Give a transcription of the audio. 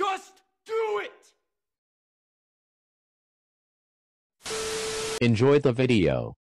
Just do it! Enjoy the video.